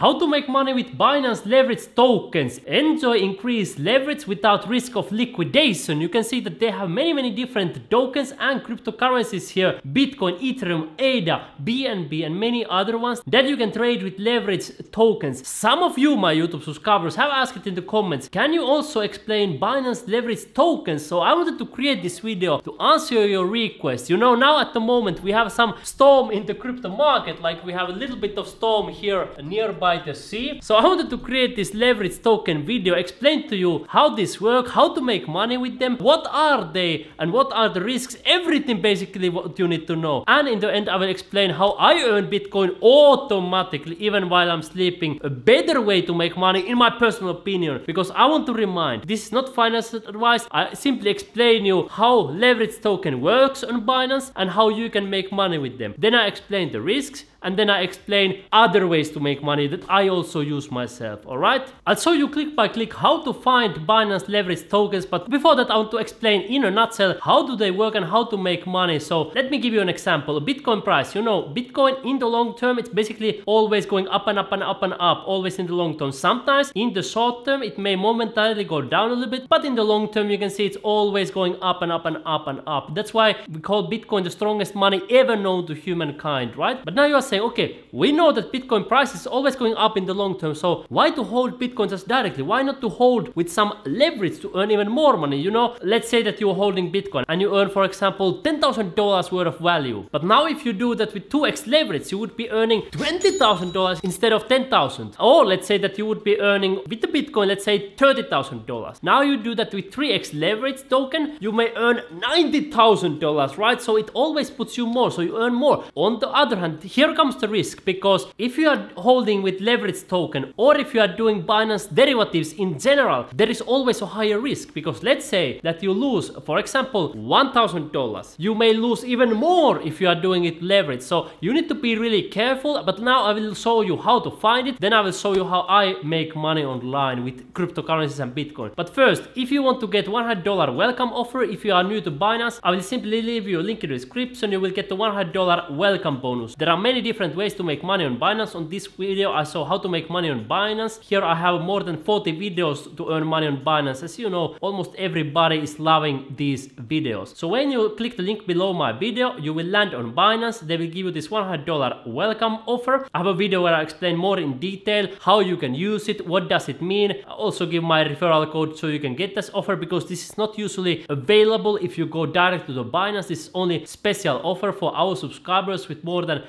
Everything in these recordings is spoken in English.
How to make money with Binance leverage tokens. Enjoy increased leverage without risk of liquidation. You can see that they have many, many different tokens and cryptocurrencies here. Bitcoin, Ethereum, ADA, BNB and many other ones that you can trade with leverage tokens. Some of you, my YouTube subscribers, have asked in the comments, can you also explain Binance leverage tokens? So I wanted to create this video to answer your request. You know, now at the moment we have some storm in the crypto market, like we have a little bit of storm here nearby by the. So I wanted to create this leverage token video, explain to you how this work, how to make money with them, what are they and what are the risks, everything basically what you need to know. And in the end I will explain how I earn Bitcoin automatically even while I'm sleeping. A better way to make money in my personal opinion because I want to remind this is not financial advice. I simply explain you how leverage token works on Binance and how you can make money with them. Then I explain the risks and then I explain other ways to make money that I also use myself, alright? I'll show you click by click how to find Binance leverage tokens, but before that I want to explain in a nutshell how do they work and how to make money. So let me give you an example. Bitcoin price, you know, Bitcoin in the long term, it's basically always going up and up and up and up, always in the long term. Sometimes in the short term, it may momentarily go down a little bit, but in the long term, you can see it's always going up and up and up and up. That's why we call Bitcoin the strongest money ever known to humankind, right? But now you are saying, okay, we know that Bitcoin price is always going up in the long term, so why to hold Bitcoin just directly? Why not to hold with some leverage to earn even more money? You know, let's say that you're holding Bitcoin and you earn, for example, $10,000 worth of value. But now if you do that with 2x leverage, you would be earning $20,000 instead of 10,000. Or let's say that you would be earning with the Bitcoin, let's say $30,000. Now you do that with 3x leverage token, you may earn $90,000, right? So it always puts you more, so you earn more. On the other hand, here comes to risk because if you are holding with leverage token or if you are doing Binance derivatives in general, there is always a higher risk because let's say that you lose, for example, $1,000. You may lose even more if you are doing it leverage. So you need to be really careful. But now I will show you how to find it. Then I will show you how I make money online with cryptocurrencies and Bitcoin. But first, if you want to get $100 welcome offer, if you are new to Binance, I will simply leave you a link in the description. You will get the $100 welcome bonus. There are many different ways to make money on Binance. On this video, I saw how to make money on Binance. Here I have more than 40 videos to earn money on Binance. As you know, almost everybody is loving these videos. So when you click the link below my video, you will land on Binance. They will give you this $100 welcome offer. I have a video where I explain more in detail how you can use it, what does it mean. I also give my referral code so you can get this offer because this is not usually available if you go direct to the Binance. This is only special offer for our subscribers with more than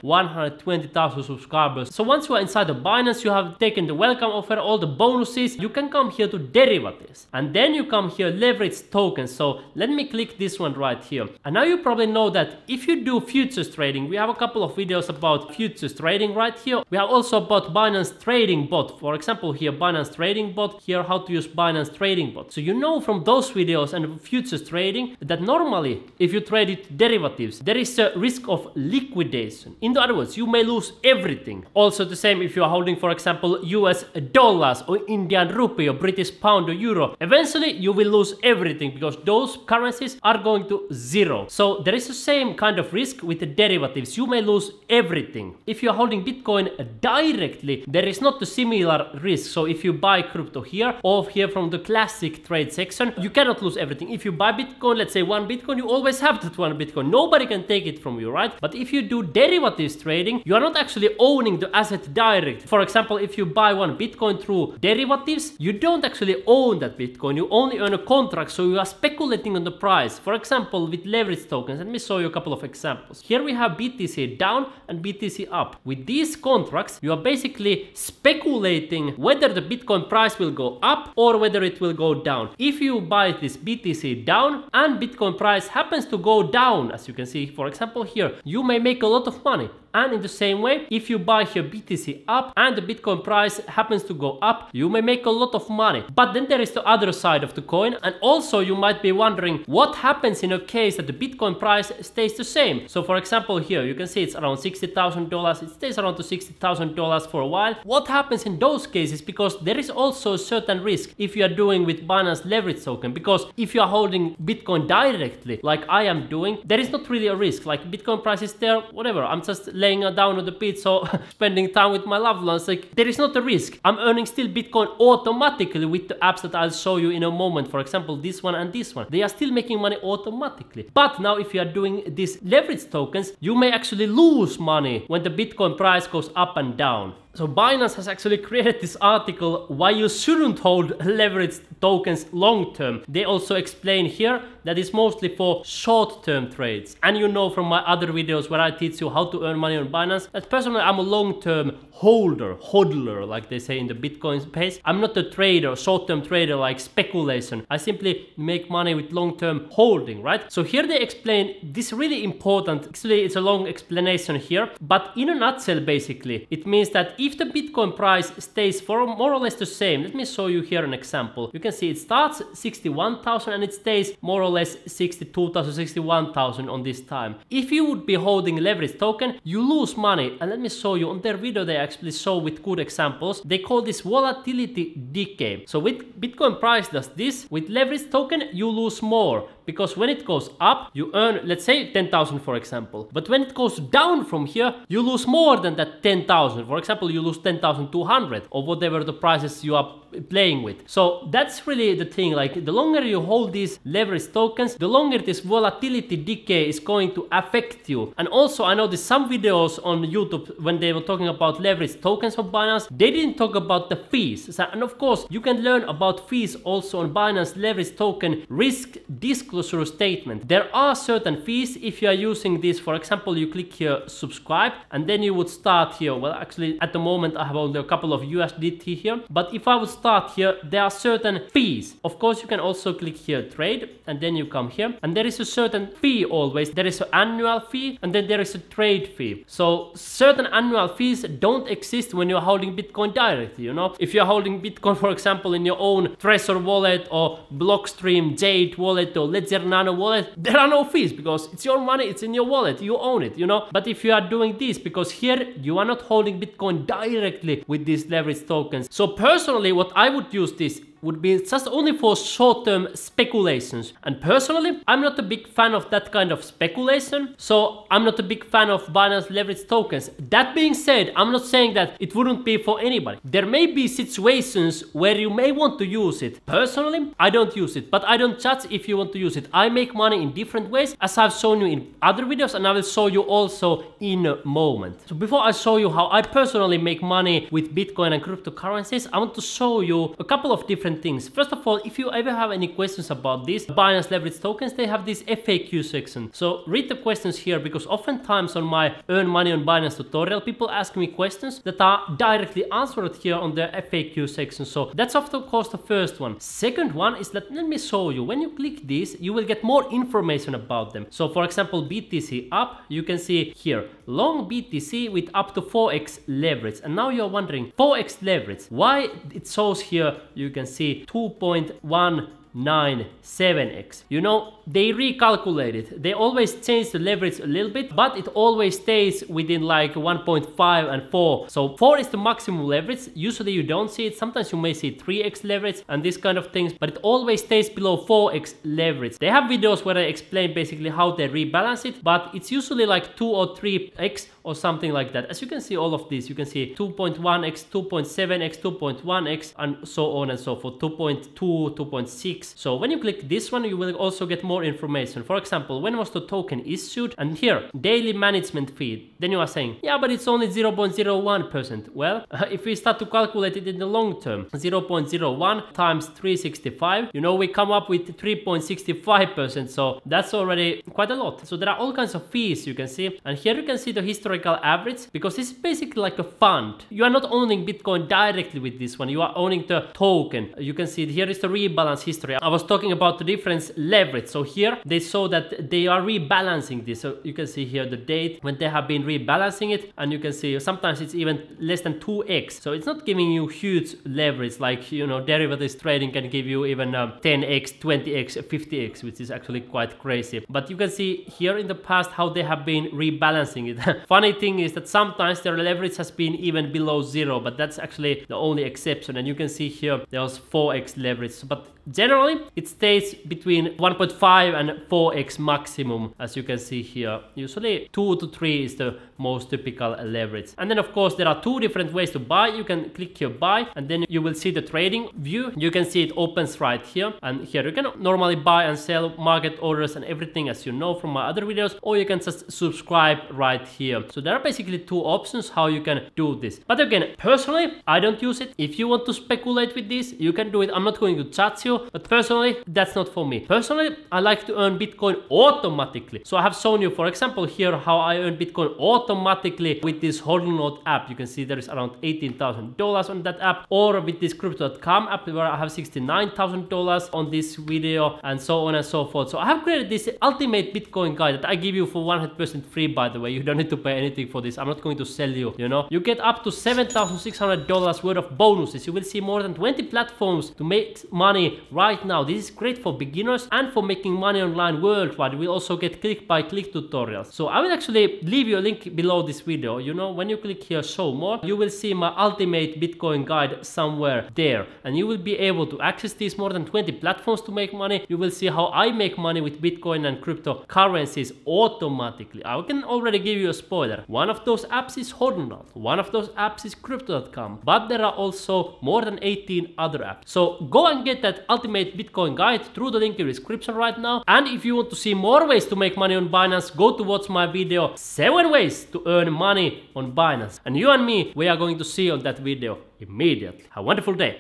120,000 subscribers. So once you are inside the Binance, you have taken the welcome offer, all the bonuses, you can come here to derivatives. And then you come here leverage tokens. So let me click this one right here. And now you probably know that if you do futures trading, we have a couple of videos about futures trading right here. We have also about Binance trading bot. For example, here Binance trading bot, here how to use Binance trading bot. So you know from those videos and futures trading that normally if you trade it derivatives, there is a risk of liquidation. In other words, you may lose everything. Also the same if you are holding, for example, US dollars or Indian rupee or British pound or euro. Eventually you will lose everything because those currencies are going to zero. So there is the same kind of risk with the derivatives. You may lose everything. If you are holding Bitcoin directly, there is not a similar risk. So if you buy crypto here or here from the classic trade section, you cannot lose everything. If you buy Bitcoin, let's say one Bitcoin, you always have that one Bitcoin. Nobody can take it from you, right? But if you do derivatives trading, you are not actually owning the asset direct. For example, if you buy one Bitcoin through derivatives, you don't actually own that Bitcoin. You only earn a contract, so you are speculating on the price. For example, with leverage tokens, let me show you a couple of examples. Here we have BTC down and BTC up. With these contracts, you are basically speculating whether the Bitcoin price will go up or whether it will go down. If you buy this BTC down and Bitcoin price happens to go down, as you can see, for example, here, you may make a lot of money. And in the same way, if you buy here BTC up and the Bitcoin price happens to go up, you may make a lot of money. But then there is the other side of the coin. And also you might be wondering what happens in a case that the Bitcoin price stays the same. So for example, here you can see it's around $60,000. It stays around to $60,000 for a while. What happens in those cases? Because there is also a certain risk if you are doing with Binance leverage token. Because if you are holding Bitcoin directly, like I am doing, there is not really a risk. Like Bitcoin price is there, whatever. I'm just laying down on the beach or spending time with my loved ones. Like there is not a risk. I'm earning still Bitcoin automatically with the apps that I'll show you in a moment. For example, this one and this one. They are still making money automatically. But now if you are doing these leverage tokens, you may actually lose money when the Bitcoin price goes up and down. So Binance has actually created this article why you shouldn't hold leveraged tokens long term. They also explain here that it's mostly for short term trades. And you know from my other videos where I teach you how to earn money on Binance that personally I'm a long term holder, hodler like they say in the Bitcoin space. I'm not a trader, short term trader like speculation. I simply make money with long term holding, right? So here they explain this really important, actually it's a long explanation here, but in a nutshell basically, it means that if the Bitcoin price stays for more or less the same, let me show you here an example. You can see it starts 61,000 and it stays more or less 62,000, 61,000 on this time. If you would be holding leverage token, you lose money. And let me show you on their video, they actually show with good examples. They call this volatility decay. So with Bitcoin price does this, with leverage token, you lose more because when it goes up, you earn, let's say 10,000 for example. But when it goes down from here, you lose more than that 10,000. For example, you lose 10,200 or whatever the prices you are playing with. So that's really the thing, like the longer you hold these leverage tokens, the longer this volatility decay is going to affect you. And also I noticed some videos on YouTube when they were talking about leverage tokens on Binance, they didn't talk about the fees. So, and of course, you can learn about fees also on Binance leverage token risk disclosure statement. There are certain fees if you are using this. For example, you click here subscribe and then you would start here. Well, actually at the moment I have only a couple of USDT here, but if I would start here, there are certain fees. Of course, you can also click here trade and then you come here and there is a certain fee always. There is an annual fee and then there is a trade fee. So certain annual fees don't exist when you're holding Bitcoin directly, you know? If you're holding Bitcoin, for example, in your own Trezor wallet or Blockstream Jade wallet or Ledger Nano wallet, there are no fees because it's your money, it's in your wallet, you own it, you know? But if you are doing this, because here you are not holding Bitcoin directly with these leverage tokens. So personally, what I would use this would be just only for short-term speculations. And personally, I'm not a big fan of that kind of speculation, so I'm not a big fan of Binance leverage tokens. That being said, I'm not saying that it wouldn't be for anybody. There may be situations where you may want to use it. Personally, I don't use it, but I don't judge if you want to use it. I make money in different ways, as I've shown you in other videos, and I will show you also in a moment. So before I show you how I personally make money with Bitcoin and cryptocurrencies, I want to show you a couple of different different things. First of all, if you ever have any questions about this, Binance leverage tokens, they have this FAQ section. So read the questions here because oftentimes on my earn money on Binance tutorial, people ask me questions that are directly answered here on the FAQ section. So that's of course the first one. Second one is that let me show you. When you click this, you will get more information about them. So for example, BTC up, you can see here, long BTC with up to 4x leverage. And now you're wondering, 4x leverage, why it shows here, you can see 2.1 97x. You know, they recalculated. They always change the leverage a little bit, but it always stays within like 1.5 and 4. So 4 is the maximum leverage. Usually you don't see it. Sometimes you may see 3x leverage and this kind of things, but it always stays below 4x leverage. They have videos where I explain basically how they rebalance it, but it's usually like 2 or 3x or something like that. As you can see all of this, you can see 2.1x, 2.7x, 2.1x and so on and so forth, 2.2, 2.6, so when you click this one, you will also get more information. For example, when was the token issued? And here, daily management fee. Then you are saying, yeah, but it's only 0.01%. Well, if we start to calculate it in the long term, 0.01 times 365, you know, we come up with 3.65%. So that's already quite a lot. So there are all kinds of fees you can see. And here you can see the historical average because this is basically like a fund. You are not owning Bitcoin directly with this one. You are owning the token. You can see here is the rebalance history I was talking about the difference leverage. So here they saw that they are rebalancing this. So you can see here the date when they have been rebalancing it. And you can see sometimes it's even less than 2x. So it's not giving you huge leverage like, you know, derivatives trading can give you even um, 10x, 20x, 50x, which is actually quite crazy. But you can see here in the past how they have been rebalancing it. Funny thing is that sometimes their leverage has been even below zero, but that's actually the only exception. And you can see here there was 4x leverage. But generally it stays between 1.5 and 4x maximum as you can see here. Usually 2 to 3 is the most typical leverage. And then of course there are two different ways to buy. You can click here buy and then you will see the trading view. You can see it opens right here and here you can normally buy and sell market orders and everything as you know from my other videos or you can just subscribe right here. So there are basically two options how you can do this. But again, personally, I don't use it. If you want to speculate with this, you can do it. I'm not going to judge you, but personally, that's not for me. Personally, I like to earn Bitcoin automatically. So I have shown you, for example, here how I earn Bitcoin automatically with this Hodlnaut app. You can see there is around $18,000 on that app or with this crypto.com app where I have $69,000 on this video and so on and so forth. So I have created this ultimate Bitcoin guide that I give you for 100% free by the way. You don't need to pay anything for this. I'm not going to sell you, you know. You get up to $7,600 worth of bonuses. You will see more than 20 platforms to make money right now. This is great for beginners and for making money online worldwide. We'll also get click by click tutorials. So I will actually leave you a link below this video. You know, when you click here show more, you will see my ultimate Bitcoin guide somewhere there. And you will be able to access these more than 20 platforms to make money. You will see how I make money with Bitcoin and cryptocurrencies automatically. I can already give you a spoiler. One of those apps is Hodlnaut. One of those apps is Crypto.com. But there are also more than 18 other apps. So go and get that ultimate Bitcoin guide through the link in the description right now. And if you want to see more ways to make money on Binance, go to watch my video 7 ways to earn money on Binance. And you and me, we are going to see on that video immediately. Have a wonderful day.